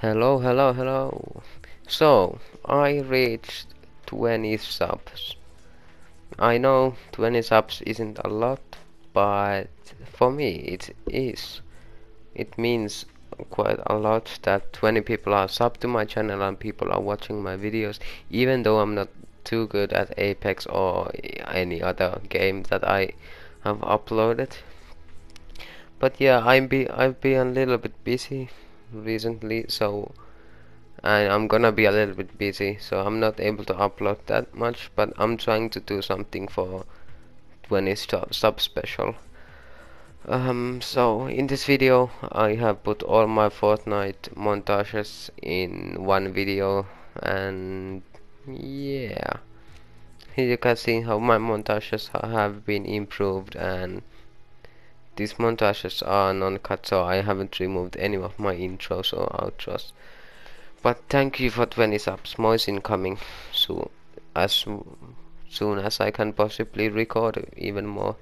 Hello, hello, hello. So, I reached 20 subs. I know 20 subs isn't a lot, but for me it is. It means quite a lot that 20 people are sub to my channel and people are watching my videos, even though I'm not too good at Apex or any other game that I have uploaded. But yeah, I'm be I've been a little bit busy recently, so and I'm gonna be a little bit busy, so I'm not able to upload that much. But I'm trying to do something for 20 sub special. Um, so in this video I have put all my Fortnite montages in one video and yeah here you can see how my montages have been improved and these montages are non-cut so I haven't removed any of my intros or outros. But thank you for 20 subs more is incoming so as soon as I can possibly record even more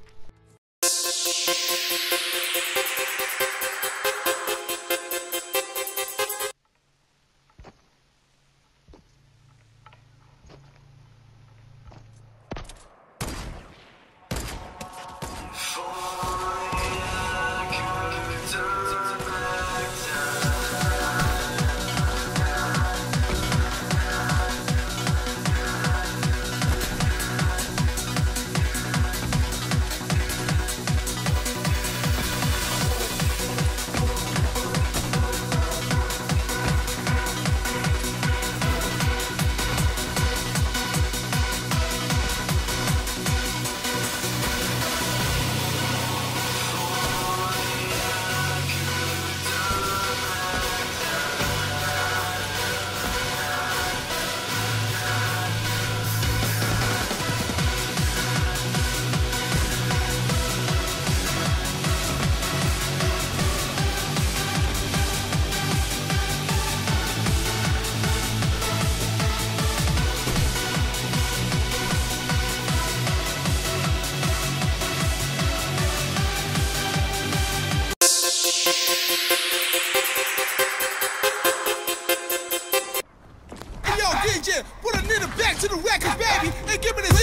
give me this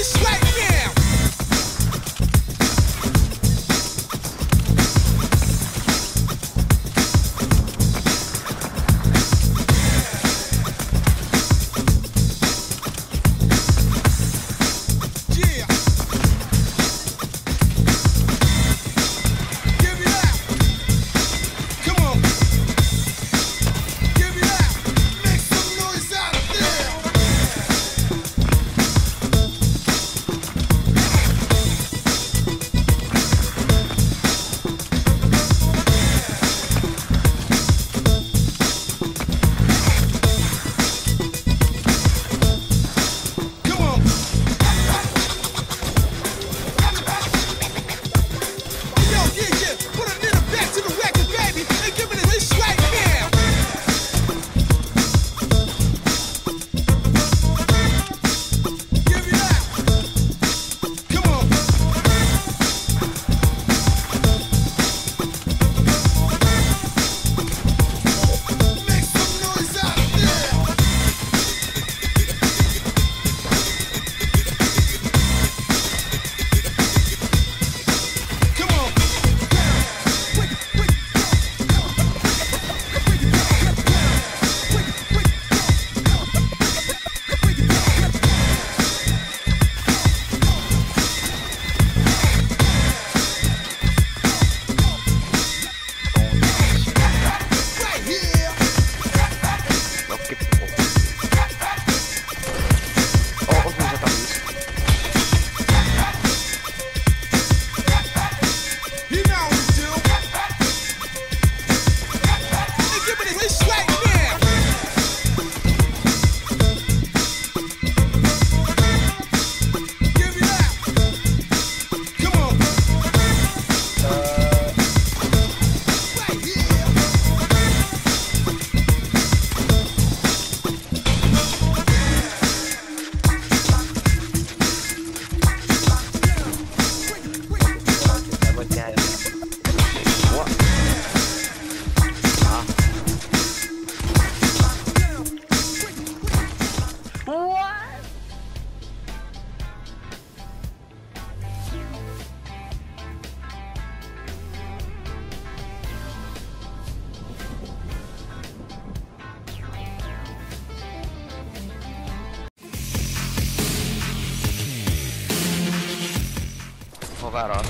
поворот.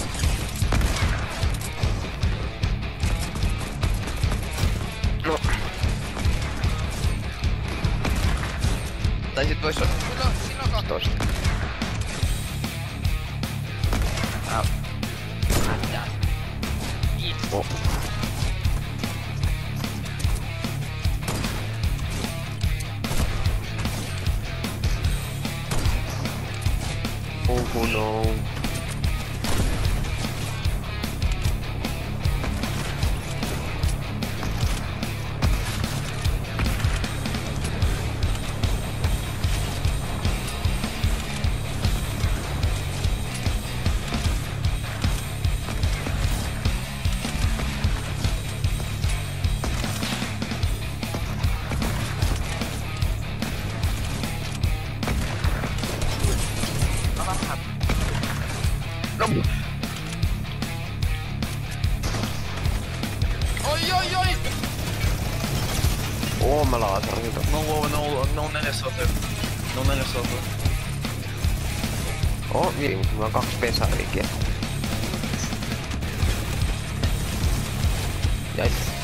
Ну. Тазит твой шот. Что ж ты? А. О. Oh no. Ну. Oo mä laasarilta. no, no, no, no neljäs ase. No neljäs ase. Oo, niin, mulla on kaksi pesariikin. Jäis. Vene,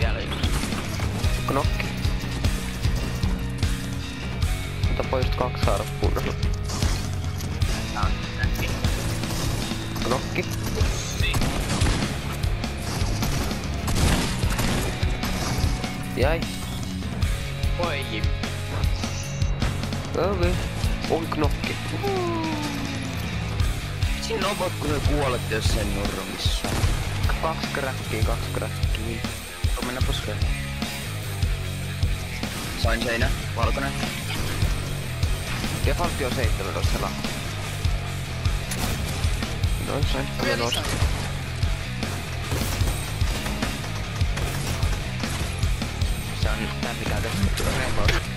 Vielä yksi. knokki. Mutta kaksi. Tää on nätti. Knokki. Niin. Jäi. Voi Jim. Ovi. On knokki. Siinä on kun ne kuolet jossain nurmissa. Kaksi kräkkiä, kaksi kräkkiä. Tuo mennä puskeen. Sain seinä, valkoinen. Defaltti on 17 la. Noin sain. Tulee lisää. nost. Se on läpikäytetty remote. Kuule.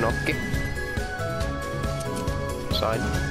Nokki. Sain.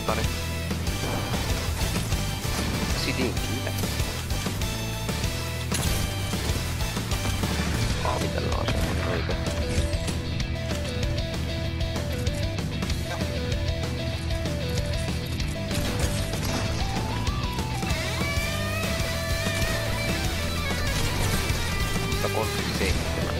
200 niin. Sidin kiinni. Aavitellaan se oikein. Mutta 37.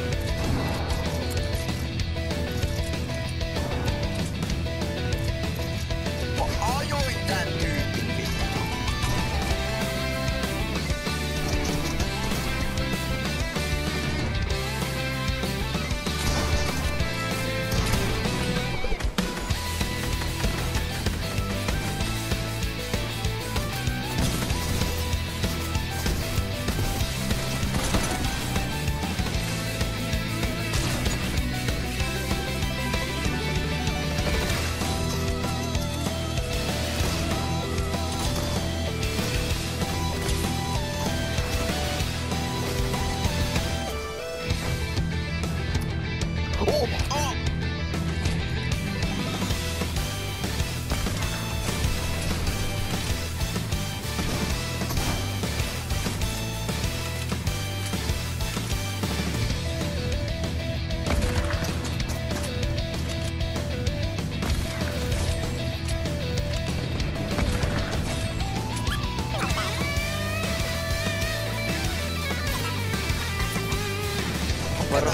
Moro.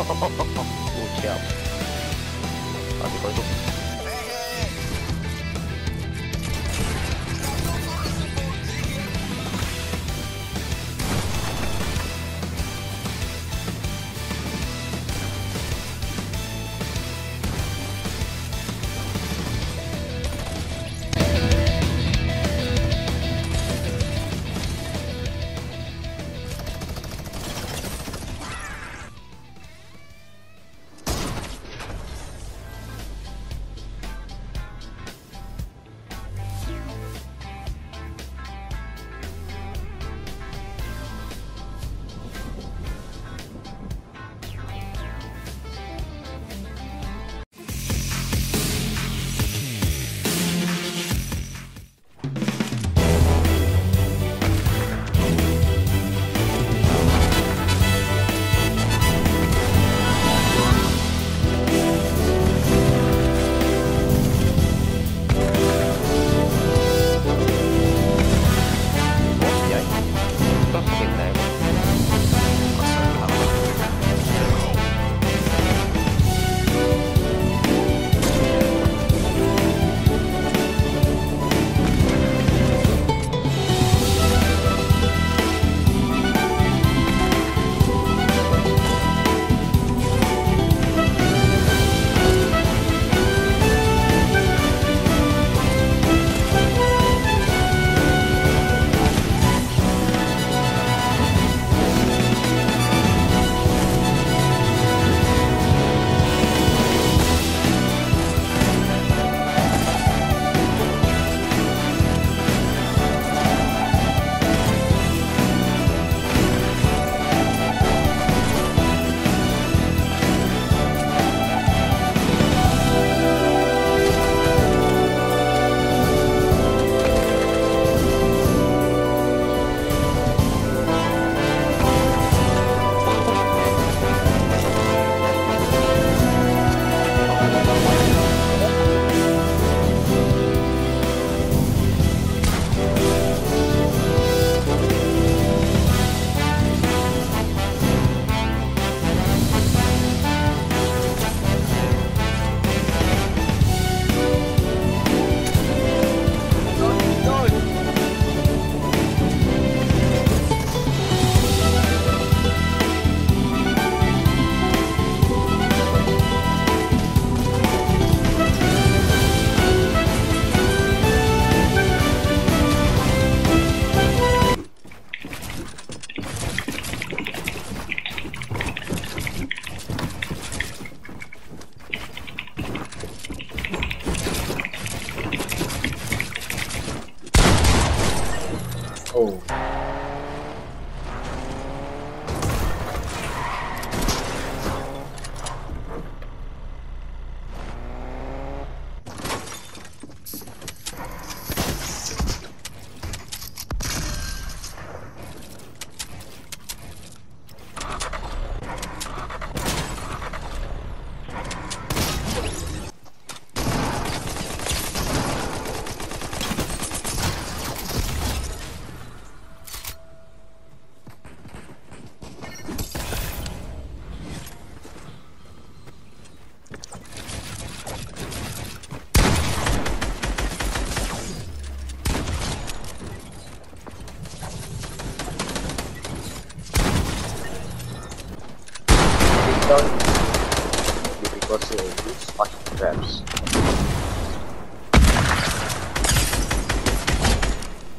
Watch out. I think I fucking traps.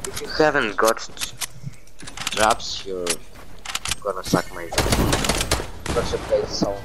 If you haven't got traps, you're gonna suck my dick. Because you play so